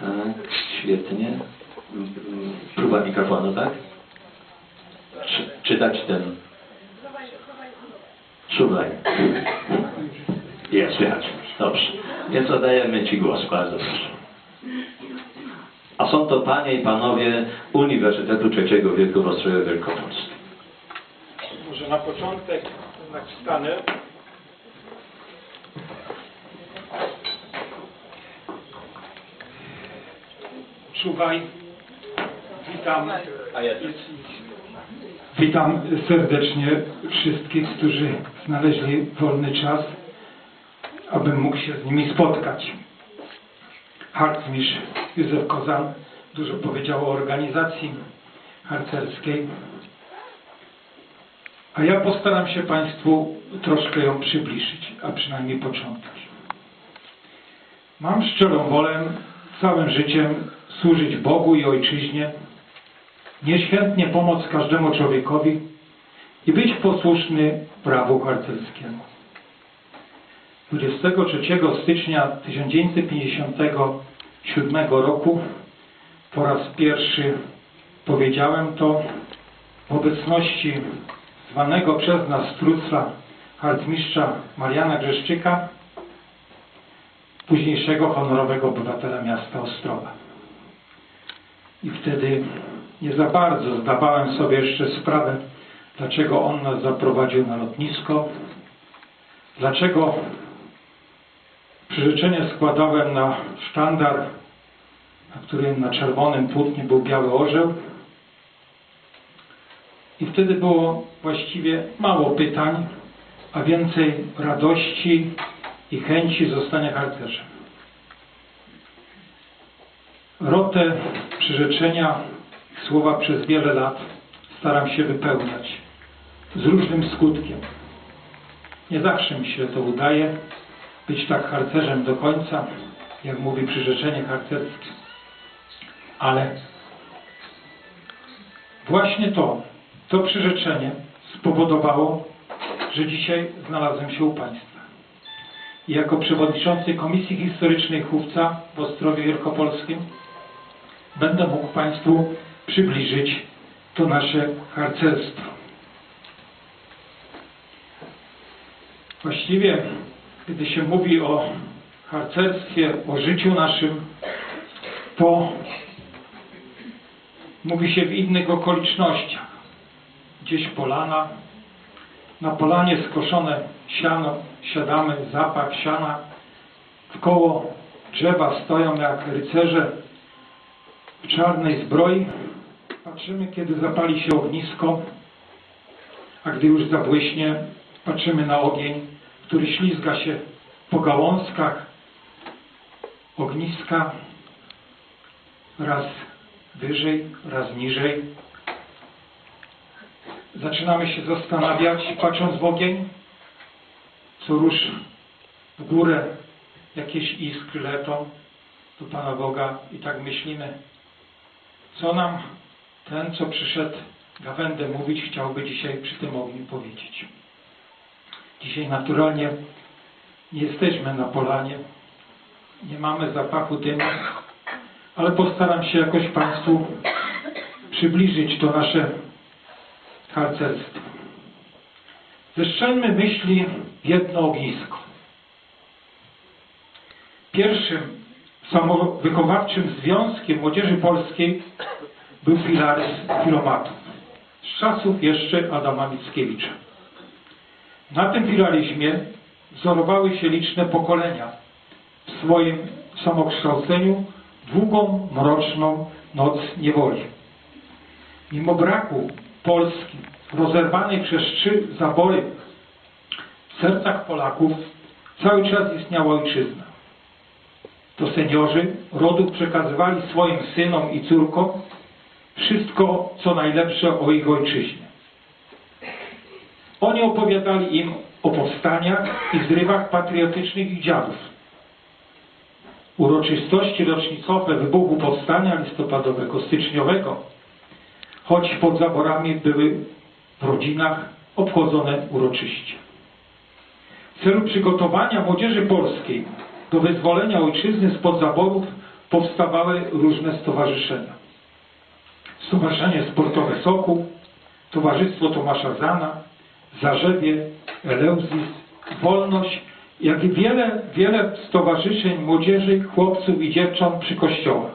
Tak, świetnie. Próba mikrofonu, tak? Czy, czytać ten... Czuwaj. Jest, słychać. Dobrze. Więc oddajemy Ci głos. Bardzo proszę. A są to Panie i Panowie Uniwersytetu Trzeciego Wieku w Ostrowie. Może na początek jednak wstanę. Czuwaj. Witam. Witam serdecznie wszystkich, którzy znaleźli wolny czas, abym mógł się z nimi spotkać. Harcmistrz Józef Kozan dużo powiedział o organizacji harcerskiej. A ja postaram się Państwu troszkę ją przybliżyć, a przynajmniej początki. Mam szczerą wolę całym życiem służyć Bogu i Ojczyźnie, nieświętnie pomóc każdemu człowiekowi i być posłuszny prawu harcerskiemu. 23 stycznia 1957 roku po raz pierwszy powiedziałem to w obecności zwanego przez nas strucla harcmistrza Mariana Grzeszczyka, późniejszego honorowego obywatela miasta Ostrowa. I wtedy nie za bardzo zdawałem sobie jeszcze sprawę, dlaczego on nas zaprowadził na lotnisko, dlaczego przyrzeczenie składałem na sztandar, na którym na czerwonym płótnie był biały orzeł, i wtedy było właściwie mało pytań, a więcej radości i chęci zostania harcerzem. Rotę przyrzeczenia słowa przez wiele lat staram się wypełniać z różnym skutkiem. Nie zawsze mi się to udaje być tak harcerzem do końca, jak mówi przyrzeczenie harcerskie. Ale właśnie to, to przyrzeczenie spowodowało, że dzisiaj znalazłem się u Państwa. I jako przewodniczący Komisji Historycznej Chówca w Ostrowie Wielkopolskim będę mógł Państwu przybliżyć to nasze harcerstwo. Właściwie, gdy się mówi o harcerstwie, o życiu naszym, to mówi się w innych okolicznościach gdzieś polana. Na polanie skoszone siano, siadamy, zapach siana. W koło drzewa stoją jak rycerze w czarnej zbroi. Patrzymy, kiedy zapali się ognisko, a gdy już zabłyśnie, patrzymy na ogień, który ślizga się po gałązkach ogniska, raz wyżej, raz niżej. Zaczynamy się zastanawiać, patrząc w ogień, co rusz w górę. Jakieś iskry lecą. Do Pana Boga i tak myślimy, co nam ten, co przyszedł gawędę mówić, chciałby dzisiaj przy tym ogniu powiedzieć. Dzisiaj naturalnie nie jesteśmy na polanie, nie mamy zapachu dymu, ale postaram się jakoś Państwu przybliżyć to nasze harcerstwo. Zeszczelmy myśli w jedno ognisko. Pierwszym samowychowawczym związkiem młodzieży polskiej był Filarys Filomatów z czasów jeszcze Adama Mickiewicza. Na tym filaryzmie wzorowały się liczne pokolenia w swoim samokształceniu długą, mroczną noc niewoli. Mimo braku Polski, rozerwanej przez trzy zabory w sercach Polaków, cały czas istniała ojczyzna. To seniorzy rodów przekazywali swoim synom i córkom wszystko, co najlepsze o ich ojczyźnie. Oni opowiadali im o powstaniach i zrywach patriotycznych ich dziadów. Uroczystości rocznicowe wybuchu powstania listopadowego, styczniowego choć pod zaborami były w rodzinach obchodzone uroczyście. W celu przygotowania młodzieży polskiej do wyzwolenia ojczyzny spod zaborów powstawały różne stowarzyszenia. Stowarzyszenie Sportowe Sokół, Towarzystwo Tomasza Zana, Zarzewie, Eleuzis, Wolność, jak i wiele, wiele stowarzyszeń młodzieży, chłopców i dziewcząt przy kościołach.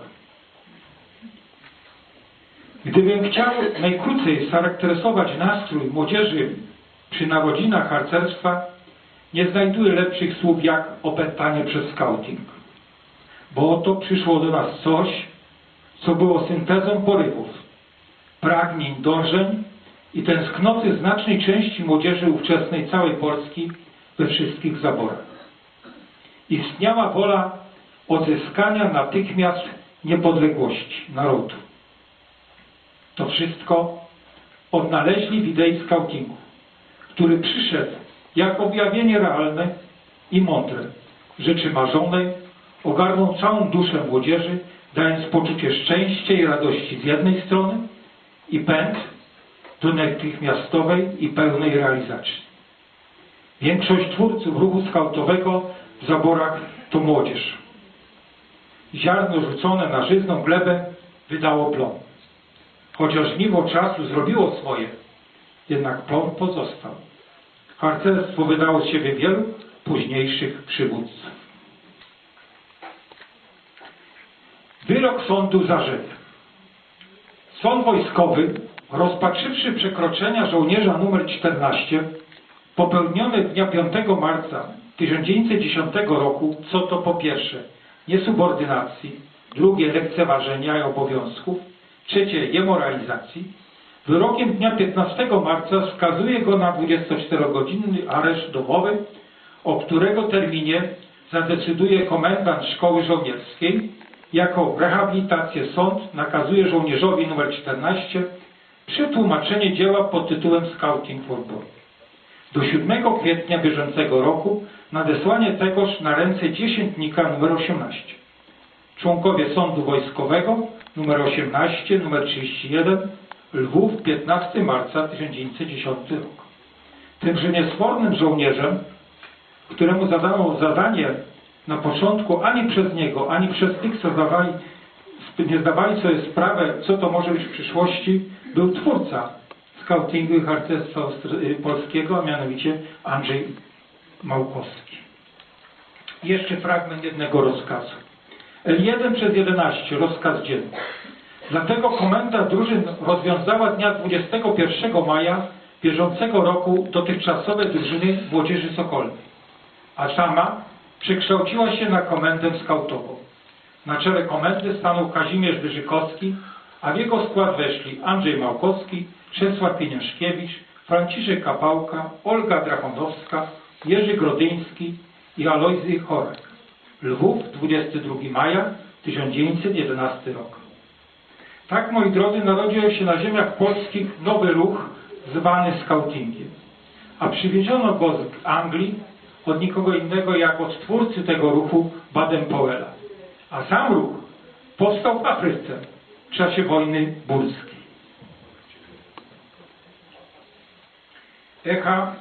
Gdybym chciał najkrócej scharakteryzować nastrój młodzieży przy narodzinach harcerstwa, nie znajduję lepszych słów jak opętanie przez scouting. Bo oto przyszło do nas coś, co było syntezą porywów, pragnień, dążeń i tęsknoty znacznej części młodzieży ówczesnej całej Polski we wszystkich zaborach. Istniała wola odzyskania natychmiast niepodległości narodu. To wszystko odnaleźli w idei skautingu, który przyszedł jak objawienie realne i mądre, rzeczy marzonej, ogarnął całą duszę młodzieży, dając poczucie szczęścia i radości z jednej strony i pęd do natychmiastowej i pełnej realizacji. Większość twórców ruchu skautowego w zaborach to młodzież. Ziarno rzucone na żyzną glebę wydało plon. Chociaż żniwo czasu zrobiło swoje, jednak plon pozostał. Harcerstwo wydało z siebie wielu późniejszych przywódców. Wyrok sądu Zarzew. Sąd wojskowy, rozpatrzywszy przekroczenia żołnierza nr 14, popełnione dnia 5 marca 1910 roku, co to po pierwsze niesubordynacji, drugie lekceważenia i obowiązków, trzecie demoralizacji, wyrokiem dnia 15 marca skazuje go na 24-godzinny areszt domowy, o którego terminie zadecyduje komendant szkoły żołnierskiej. Jako rehabilitację sąd nakazuje żołnierzowi nr 14 przetłumaczenie dzieła pod tytułem Scouting for Boy. Do 7 kwietnia bieżącego roku nadesłanie tegoż na ręce dziesiętnika nr 18. Członkowie Sądu Wojskowego nr 18, nr 31, Lwów, 15 marca 1910 rok. Tymże niesfornym żołnierzem, któremu zadano zadanie na początku ani przez niego, ani przez tych, co zdawali, nie zdawali sobie sprawę, co to może być w przyszłości, był twórca skautingu i harcerstwa austry- polskiego, a mianowicie Andrzej Małkowski. Jeszcze fragment jednego rozkazu. L1 przez 11, rozkaz dzienny. Dlatego komenda drużyn rozwiązała dnia 21 maja bieżącego roku dotychczasowe drużyny Młodzieży Sokolnej, a sama przekształciła się na komendę skautową. Na czele komendy stanął Kazimierz Wyżykowski, a w jego skład weszli Andrzej Małkowski, Czesław Pieniążkiewicz, Franciszek Kapałka, Olga Drachonowska, Jerzy Grodyński i Alojzy Chorak. Lwów, 22 maja 1911 rok. Tak, moi drodzy, narodził się na ziemiach polskich nowy ruch zwany skautingiem. A przywieziono go z Anglii od nikogo innego jak od twórcy tego ruchu Baden-Powella. A sam ruch powstał w Afryce w czasie wojny burskiej. Echa